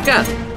weekend.